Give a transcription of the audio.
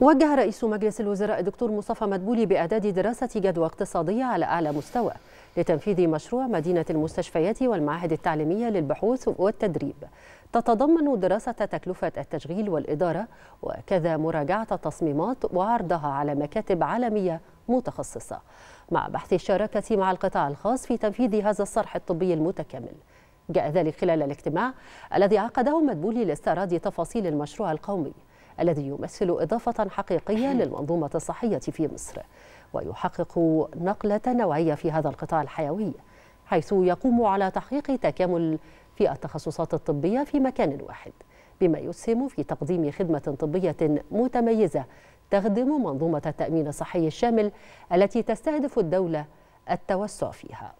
وجه رئيس مجلس الوزراء الدكتور مصطفى مدبولي بإعداد دراسة جدوى اقتصادية على أعلى مستوى لتنفيذ مشروع مدينة المستشفيات والمعاهد التعليمية للبحوث والتدريب. تتضمن دراسة تكلفة التشغيل والإدارة وكذا مراجعة التصميمات وعرضها على مكاتب عالمية متخصصة. مع بحث الشراكة مع القطاع الخاص في تنفيذ هذا الصرح الطبي المتكامل. جاء ذلك خلال الاجتماع الذي عقده مدبولي لاستعراض تفاصيل المشروع القومي. الذي يمثل إضافة حقيقية للمنظومة الصحية في مصر ويحقق نقلة نوعية في هذا القطاع الحيوي حيث يقوم على تحقيق تكامل في التخصصات الطبية في مكان واحد بما يسهم في تقديم خدمة طبية متميزة تخدم منظومة التأمين الصحي الشامل التي تستهدف الدولة التوسع فيها.